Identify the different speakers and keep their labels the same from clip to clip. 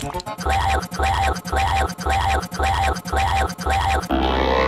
Speaker 1: 12, 12, 12, 12, 12, 12, 12.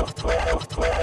Speaker 2: Hasta luego.